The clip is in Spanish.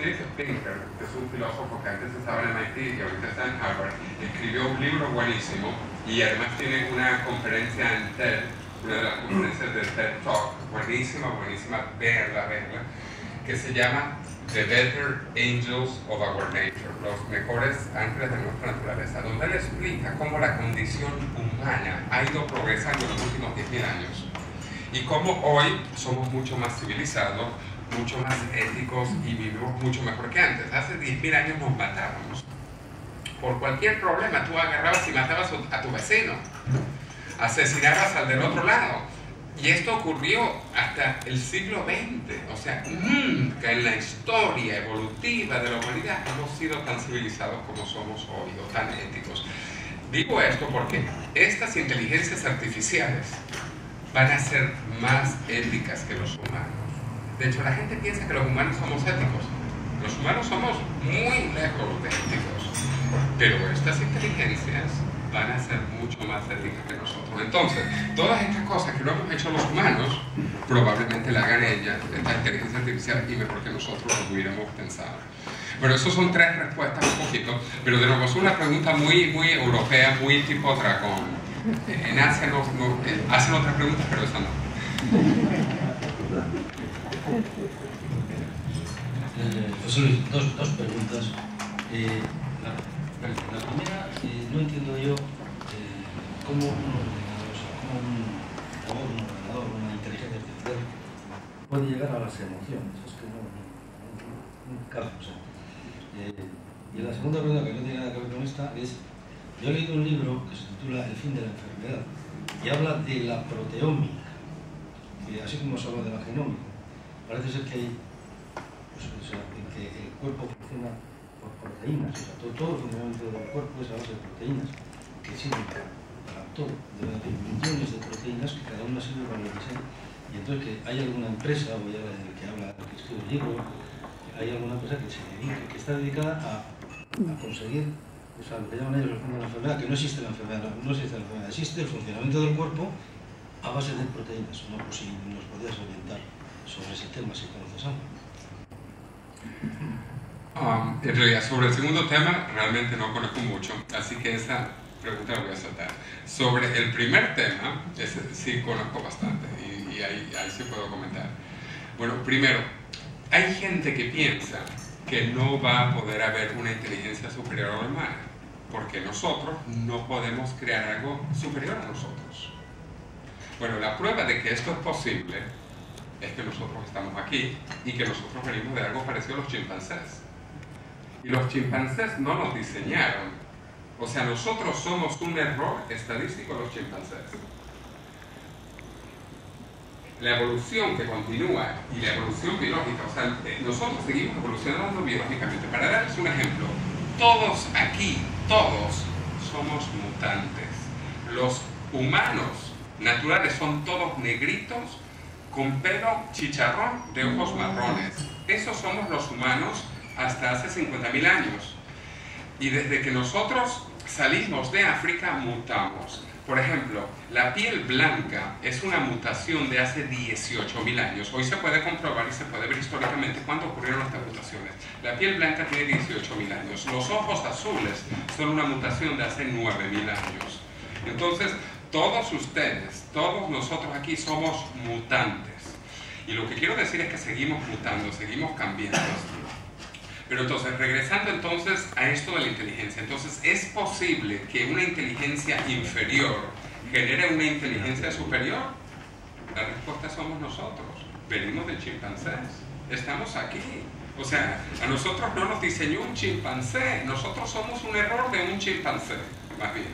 Steve Pinker, que es un filósofo que antes estaba en MIT y ahorita está en Harvard, escribió un libro buenísimo y además tiene una conferencia en TED, una de las conferencias de TED Talk, buenísima, buenísima, verla, verla, que se llama The Better Angels of Our Nature, los mejores ángeles de nuestra naturaleza, donde él explica cómo la condición humana ha ido progresando en los últimos 10.000 años y cómo hoy somos mucho más civilizados, mucho más éticos y vivimos mucho mejor que antes. Hace 10.000 años nos matábamos. Por cualquier problema tú agarrabas y matabas a tu vecino, asesinabas al del otro lado. Y esto ocurrió hasta el siglo XX. O sea, nunca en la historia evolutiva de la humanidad hemos sido tan civilizados como somos hoy o tan éticos. Digo esto porque estas inteligencias artificiales van a ser más éticas que los humanos. De hecho, la gente piensa que los humanos somos éticos. Los humanos somos muy lejos de éticos. Pero estas inteligencias van a ser mucho más éticas que nosotros. Entonces, todas estas cosas que no hemos hecho los humanos, probablemente la hagan ellas, esta inteligencia artificial, y mejor que nosotros lo hubiéramos pensado. Bueno, esas son tres respuestas un poquito, pero de nuevo es una pregunta muy, muy europea, muy tipo dragón. En Asia no, eh, hacen otras preguntas, pero esa no. Eh, dos, dos preguntas. Eh, la, la, primera, eh, no entiendo yo eh, cómo un ordenador, o sea, cómo un un ordenador, una inteligencia artificial puede llegar a las emociones. Es que no, no, no cabe, o sea. Eh, y la segunda pregunta, que no tiene nada que ver con esta, es, yo he leído un libro que se titula El fin de la enfermedad y habla de la proteómica, así como se habla de la genómica, parece ser que hay en que el cuerpo funciona por proteínas, o sea, todo, el funcionamiento del cuerpo es a base de proteínas, que sirven para, todo, haber millones de proteínas que cada una sirve para lo que sea. Y entonces que hay alguna empresa, o ya el que habla, que escribe hay alguna empresa que se dedica, que está dedicada a, a conseguir, o sea, lo que llaman ellos de la enfermedad, que no existe la enfermedad, no existe la enfermedad, existe el funcionamiento del cuerpo a base de proteínas. No, pues si nos podías orientar sobre ese tema, si conoces algo. Um, en realidad, sobre el segundo tema, realmente no conozco mucho, así que esa pregunta la voy a saltar. Sobre el primer tema, ese sí conozco bastante y, y ahí, ahí, sí puedo comentar. Bueno, primero, hay gente que piensa que no va a poder haber una inteligencia superior a la humana, porque nosotros no podemos crear algo superior a nosotros. Bueno, la prueba de que esto es posible es que nosotros estamos aquí y que nosotros venimos de algo parecido a los chimpancés. Y los chimpancés no nos diseñaron. O sea, nosotros somos un error estadístico de los chimpancés. La evolución que continúa y la evolución biológica, o sea, nosotros seguimos evolucionando biológicamente. Para darles un ejemplo, todos aquí, todos somos mutantes. Los humanos naturales son todos negritos con pelo chicharrón de ojos marrones. Esos somos los humanos hasta hace 50.000 años. Y desde que nosotros salimos de África, mutamos. Por ejemplo, la piel blanca es una mutación de hace 18.000 años. Hoy se puede comprobar y se puede ver históricamente cuándo ocurrieron estas mutaciones. La piel blanca tiene 18.000 años. Los ojos azules son una mutación de hace 9.000 años. Entonces, todos ustedes, todos nosotros aquí somos mutantes. Y lo que quiero decir es que seguimos mutando, seguimos cambiando. Pero entonces, regresando entonces a esto de la inteligencia, entonces, ¿es posible que una inteligencia inferior genere una inteligencia superior? La respuesta somos nosotros. Venimos de chimpancés. Estamos aquí. O sea, a nosotros no nos diseñó un chimpancé. Nosotros somos un error de un chimpancé, más bien.